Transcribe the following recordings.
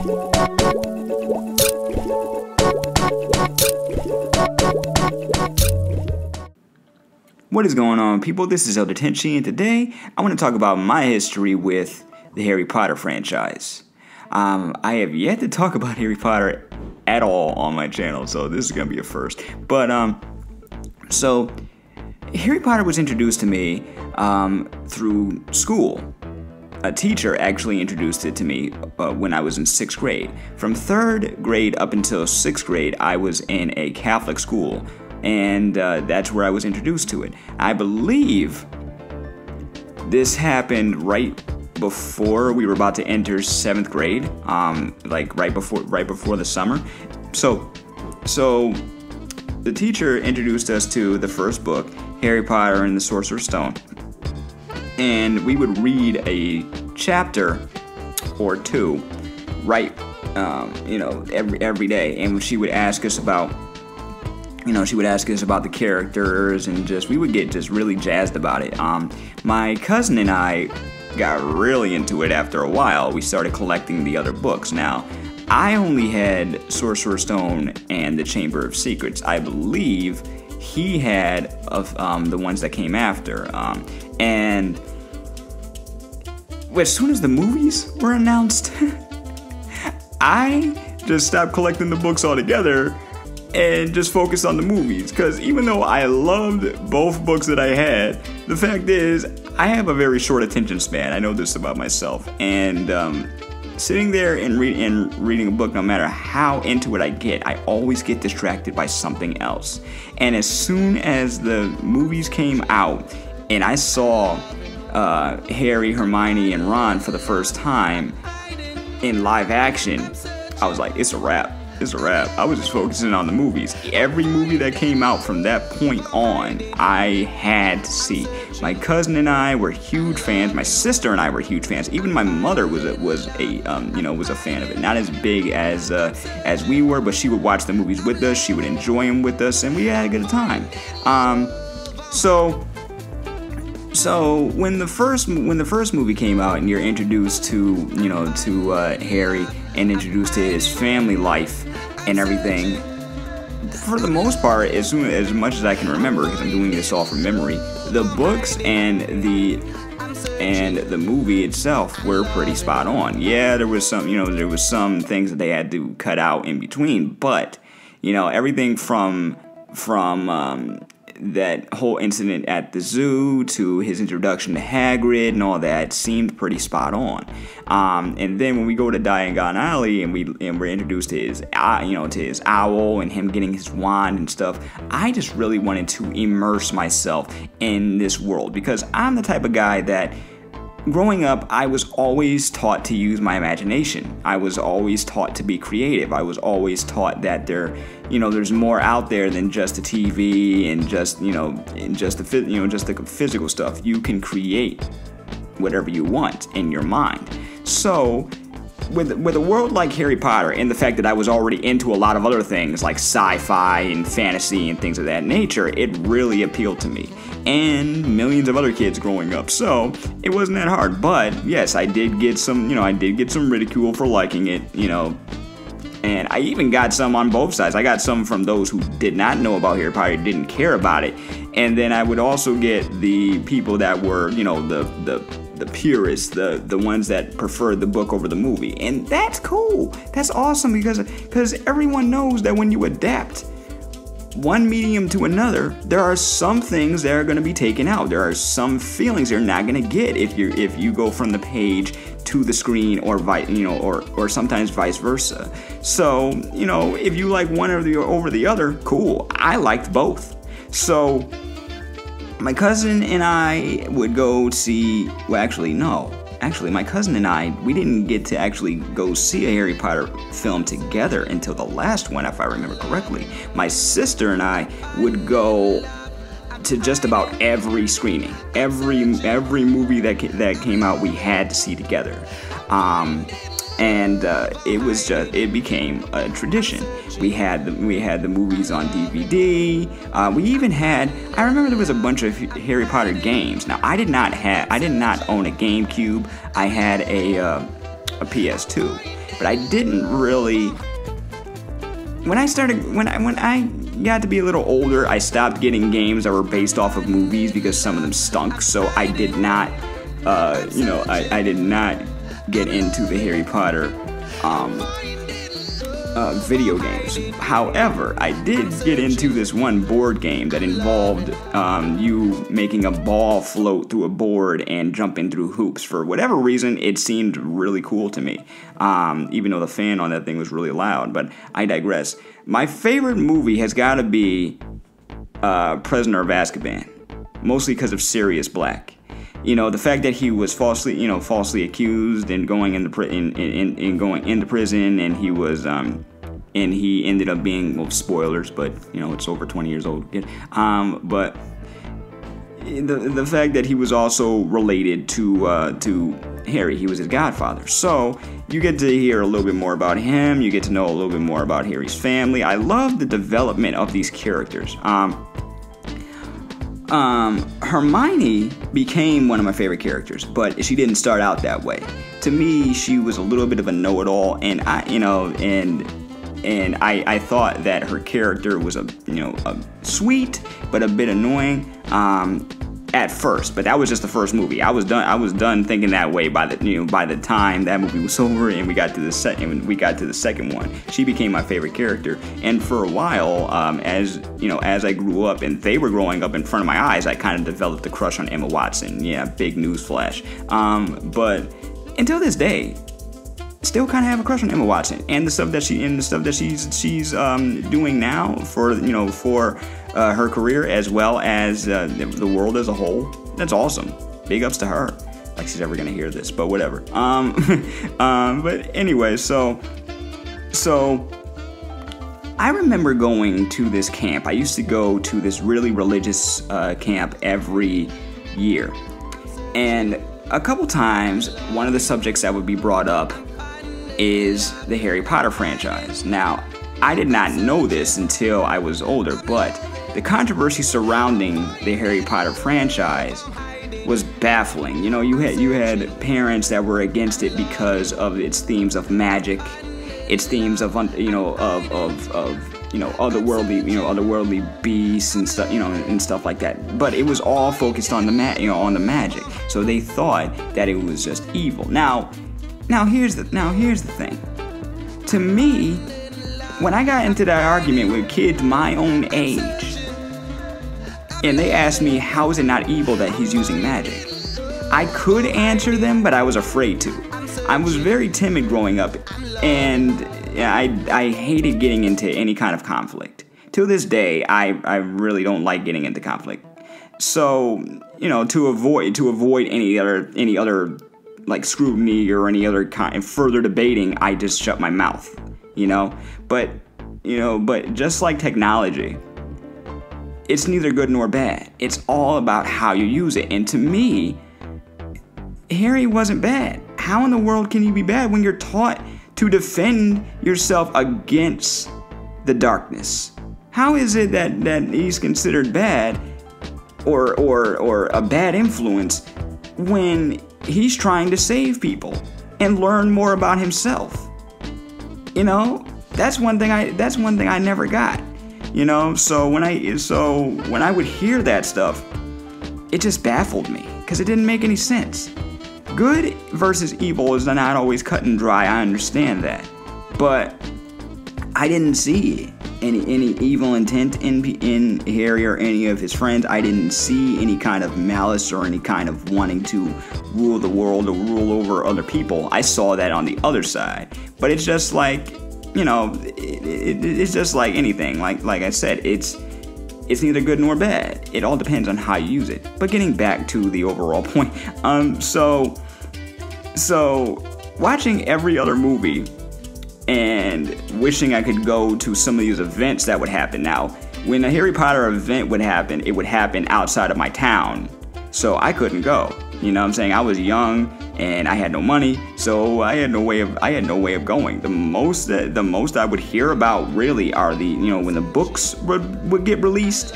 What is going on, people? This is Elder Tenchi, and today I want to talk about my history with the Harry Potter franchise. Um, I have yet to talk about Harry Potter at all on my channel, so this is gonna be a first. But um, so Harry Potter was introduced to me um, through school. A teacher actually introduced it to me uh, when I was in sixth grade. From third grade up until sixth grade, I was in a Catholic school and uh, that's where I was introduced to it. I believe this happened right before we were about to enter seventh grade, um, like right before right before the summer. So, so the teacher introduced us to the first book, Harry Potter and the Sorcerer's Stone, and we would read a chapter or two, right, um, you know, every every day, and she would ask us about you know, she would ask us about the characters and just we would get just really jazzed about it. Um, my cousin and I got really into it after a while. We started collecting the other books. Now, I only had Sorcerer's Stone and the Chamber of Secrets. I believe he had of um, the ones that came after. Um, and as soon as the movies were announced, I just stopped collecting the books altogether and just focused on the movies. Because even though I loved both books that I had, the fact is, I have a very short attention span. I know this about myself. And um, sitting there and, and reading a book, no matter how into it I get, I always get distracted by something else. And as soon as the movies came out and I saw uh, Harry, Hermione, and Ron for the first time in live action, I was like, it's a wrap it's a wrap. I was just focusing on the movies. Every movie that came out from that point on, I had to see. My cousin and I were huge fans. My sister and I were huge fans. Even my mother was a, was a um, you know was a fan of it. Not as big as uh, as we were, but she would watch the movies with us. She would enjoy them with us, and we had a good time. Um, so so when the first when the first movie came out and you're introduced to you know to uh, Harry and introduced to his family life and everything, for the most part, as soon as much as I can remember, because I'm doing this all from memory, the books and the and the movie itself were pretty spot on. Yeah, there was some you know there was some things that they had to cut out in between, but you know everything from from um, that whole incident at the zoo to his introduction to Hagrid and all that seemed pretty spot on. Um, and then when we go to Diagon Alley and we and we're introduced to his uh, you know to his owl and him getting his wand and stuff, I just really wanted to immerse myself in this world because I'm the type of guy that Growing up, I was always taught to use my imagination. I was always taught to be creative. I was always taught that there, you know, there's more out there than just the TV and just, you know, and just the, you know, just the physical stuff. You can create whatever you want in your mind. So, with with a world like Harry Potter and the fact that I was already into a lot of other things like sci-fi and fantasy and things of that nature, it really appealed to me and millions of other kids growing up. So it wasn't that hard. But yes, I did get some, you know, I did get some ridicule for liking it, you know. And I even got some on both sides. I got some from those who did not know about Harry Potter, didn't care about it. And then I would also get the people that were, you know, the the the purists, the the ones that prefer the book over the movie. And that's cool. That's awesome because because everyone knows that when you adapt one medium to another, there are some things that are going to be taken out. There are some feelings you're not going to get if you if you go from the page to the screen or vice, you know, or or sometimes vice versa. So, you know, if you like one or the over the other, cool. I liked both. So, my cousin and I would go see, well actually no, actually, my cousin and I, we didn't get to actually go see a Harry Potter film together until the last one, if I remember correctly. My sister and I would go to just about every screening, every every movie that that came out, we had to see together. Um, and uh, it was just it became a tradition. We had the, we had the movies on DVD. Uh, we even had I remember there was a bunch of Harry Potter games. Now I did not have I did not own a GameCube. I had a uh, a PS2, but I didn't really. When I started, when I when I got to be a little older, I stopped getting games that were based off of movies because some of them stunk. So I did not, uh, you know, I, I did not get into the Harry Potter um, uh, video games. However, I did get into this one board game that involved um, you making a ball float through a board and jumping through hoops. For whatever reason, it seemed really cool to me, um, even though the fan on that thing was really loud. But I digress. My favorite movie has got to be uh, Prisoner of Azkaban, mostly because of Sirius Black you know the fact that he was falsely you know falsely accused and going into pri- in, in, in going into prison and he was um and he ended up being well spoilers but you know it's over 20 years old um but the the fact that he was also related to uh, to Harry, he was his godfather. So you get to hear a little bit more about him. You get to know a little bit more about Harry's family. I love the development of these characters. Um, um, Hermione became one of my favorite characters, but she didn't start out that way. To me, she was a little bit of a know-it-all, and I, you know, and and I, I thought that her character was a you know a sweet but a bit annoying. Um, at first, but that was just the first movie. I was done. I was done thinking that way by the you know by the time that movie was over and we got to the second we got to the second one. She became my favorite character, and for a while, um, as you know, as I grew up and they were growing up in front of my eyes, I kind of developed a crush on Emma Watson. Yeah, big news flash. Um, but until this day, still kind of have a crush on Emma Watson and the stuff that she and the stuff that she's she's um, doing now for you know for uh, her career as well as uh, the world as a whole. That's awesome. Big ups to her. Like she's ever gonna hear this, but whatever. Um, um, but anyway, so so I remember going to this camp. I used to go to this really religious uh, camp every year, and a couple times one of the subjects that would be brought up is the Harry Potter franchise. Now, I did not know this until I was older, but the controversy surrounding the Harry Potter franchise was baffling. You know, you had you had parents that were against it because of its themes of magic, its themes of you know of of, of you know otherworldly you know otherworldly beasts and stuff you know and stuff like that. But it was all focused on the ma- you know on the magic. So they thought that it was just evil. Now, now here's the now here's the thing. To me, when I got into that argument with kids my own age, and they asked me, how is it not evil that he's using magic? I could answer them, but I was afraid to. I was very timid growing up, and I, I hated getting into any kind of conflict. To this day, I, I really don't like getting into conflict. So, you know, to avoid to avoid any other any other like scrutiny or any other kind of further debating, I just shut my mouth. You know, but you know, but just like technology, it's neither good nor bad. It's all about how you use it. And to me, Harry wasn't bad. How in the world can you be bad when you're taught to defend yourself against the darkness? How is it that, that he's considered bad or, or, or a bad influence when he's trying to save people and learn more about himself? You know, that's one thing I that's one thing I never got. You know, so when I so when I would hear that stuff, it just baffled me because it didn't make any sense. Good versus evil is not always cut and dry. I understand that, but I didn't see any any evil intent in in Harry or any of his friends. I didn't see any kind of malice or any kind of wanting to rule the world or rule over other people. I saw that on the other side, but it's just like you know, it, it, it's just like anything. Like like I said, it's it's neither good nor bad. It all depends on how you use it. But getting back to the overall point, um, so so watching every other movie and wishing I could go to some of these events that would happen. Now, when a Harry Potter event would happen, it would happen outside of my town, so I couldn't go. You know what I'm saying? I was young and I had no money, so I had no way of I had no way of going. The most that the most I would hear about really are the you know when the books would, would get released.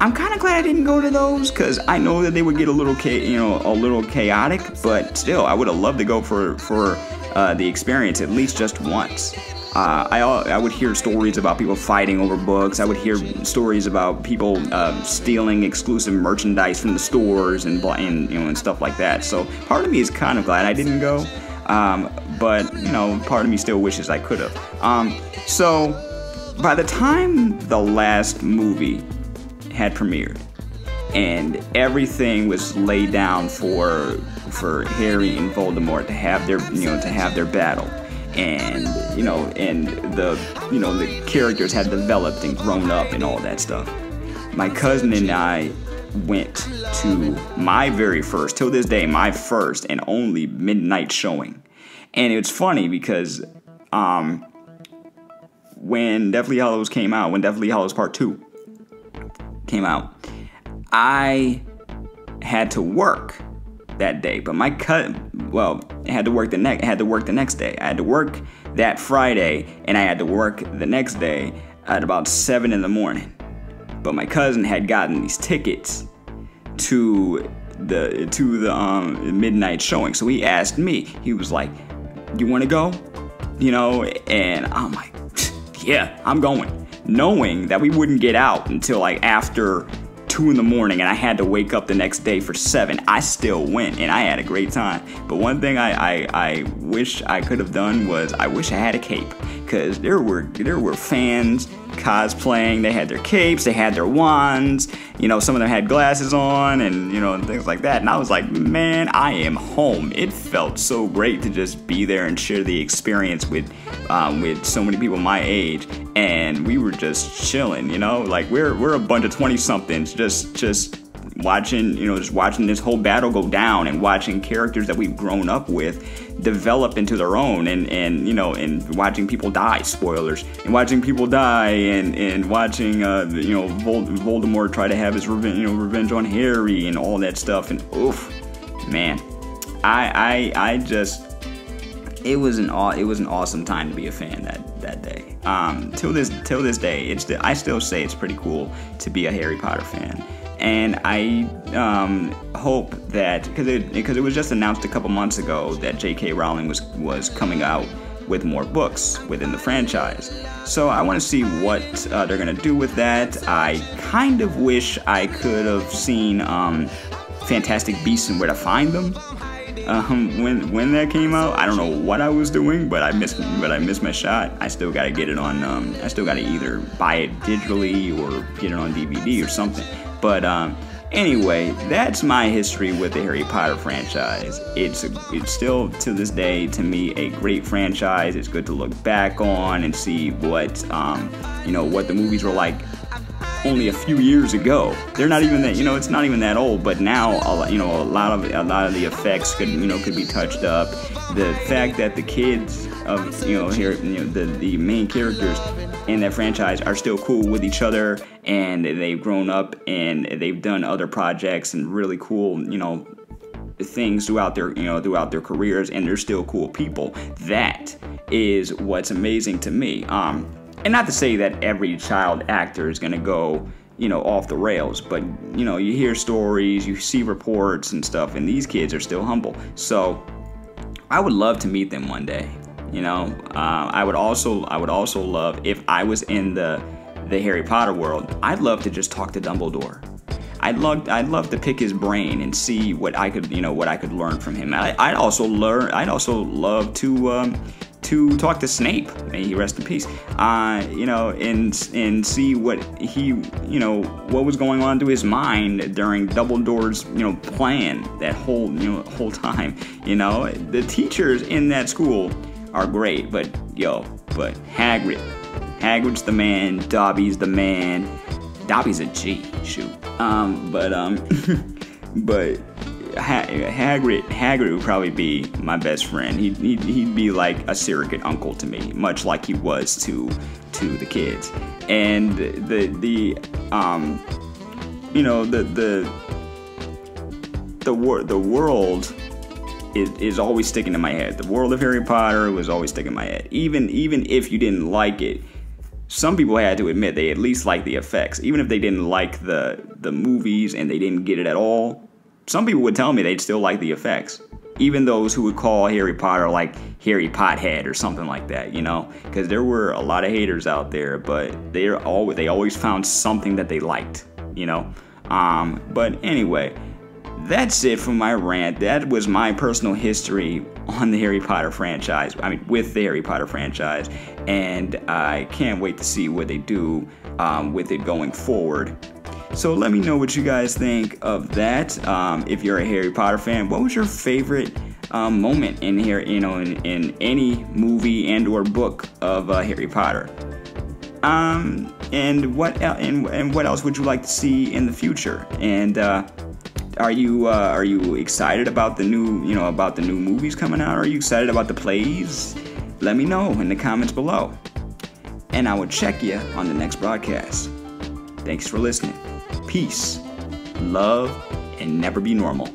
I'm kind of glad I didn't go to those because I know that they would get a little you know a little chaotic, but still I would have loved to go for for uh, the experience at least just once. Uh, I, I would hear stories about people fighting over books. I would hear stories about people uh, stealing exclusive merchandise from the stores and, and you know and stuff like that. So part of me is kind of glad I didn't go, um, but you know part of me still wishes I could have. Um, so by the time the last movie had premiered and everything was laid down for for Harry and Voldemort to have their you know to have their battle and you know and the you know the characters had developed and grown up and all that stuff. My cousin and i went to my very first till this day my first and only midnight showing. And it's funny because um when deathly hallows came out when deathly hallows part 2 came out i had to work that day. But my cut, well, I had to work the next. had to work the next day. I had to work that Friday, and I had to work the next day at about seven in the morning. But my cousin had gotten these tickets to the to the um, midnight showing, so he asked me. He was like, "You want to go?" You know, and I'm like, "Yeah, I'm going," knowing that we wouldn't get out until like after two in the morning and I had to wake up the next day for seven, I still went and I had a great time. But one thing I, I, I wish I could have done was I wish I had a cape because there were there were fans cosplaying. They had their capes, they had their wands. You know, some of them had glasses on and you know and things like that. And I was like, man, I am home. It felt so great to just be there and share the experience with um, with so many people my age. And we were just chilling. You know, like we're we're a bunch of twenty somethings just just watching you know just watching this whole battle go down and watching characters that we've grown up with develop into their own and and you know and watching people die spoilers and watching people die and and watching uh you know Voldemort try to have his revenge you know revenge on Harry and all that stuff and oof man I I I just it was an aw- it was an awesome time to be a fan that that day. Um, till this till this day, it's I still say it's pretty cool to be a Harry Potter fan and I um, hope that because it because it was just announced a couple months ago that J.K. Rowling was was coming out with more books within the franchise. So I want to see what uh, they're gonna do with that. I kind of wish I could have seen um, Fantastic Beasts and Where to Find Them. Um, when when that came out, I don't know what I was doing, but I missed but I missed my shot. I still got to get it on. Um, I still got to either buy it digitally or get it on DVD or something. But um, anyway, that's my history with the Harry Potter franchise. It's it's still to this day to me a great franchise. It's good to look back on and see what um, you know what the movies were like only a few years ago. They're not even that, you know, it's not even that old, but now, you know, a lot of a lot of the effects could, you know, could be touched up. The fact that the kids of, you know, here, you know, the the main characters in that franchise are still cool with each other and they've grown up and they've done other projects and really cool, you know, things throughout their you know throughout their careers and they're still cool people that is what's amazing to me um and not to say that every child actor is going to go you know off the rails but you know you hear stories you see reports and stuff and these kids are still humble. So i would love to meet them one day you know? Uh, i would also i would also love if i was in the the harry potter world i'd love to just talk to dumbledore. I'd love I'd love to pick his brain and see what I could you know what I could learn from him. I, would also learn I'd also love to um, to talk to Snape, may he rest in peace. Uh, you know, and and see what he, you know, what was going on through his mind during Dumbledore's, you know, plan that whole, you know, whole time. You know, the teachers in that school are great, but yo, but Hagrid, Hagrid's the man, Dobby's the man. Dobby's a G, shoot. Um, but um, but Hagrid, Hagrid would probably be my best friend. He'd, he'd, he'd be like a surrogate uncle to me, much like he was to to the kids. And the the um, you know the the the wor- the world is, is always sticking in my head. The world of Harry Potter was always sticking in my head. Even even if you didn't like it, some people had to admit they at least liked the effects. Even if they didn't like the the movies and they didn't get it at all, some people would tell me they'd still like the effects. even those who would call Harry Potter like Harry Pothead or something like that, you know, because there were a lot of haters out there, but they're always they always found something that they liked, you know. Um, but anyway, that's it for my rant. That was my personal history on the Harry Potter franchise. I mean, with the Harry Potter franchise, and I can't wait to see what they do um, with it going forward. So let me know what you guys think of that. Um, if you're a Harry Potter fan, what was your favorite um, moment in here? You know, in, in any movie and/or book of uh, Harry Potter. Um, and what and, and what else would you like to see in the future? And uh, are you uh, are you excited about the new you know about the new movies coming out? Are you excited about the plays? Let me know in the comments below, and I will check you on the next broadcast. Thanks for listening. Peace, love, and never be normal.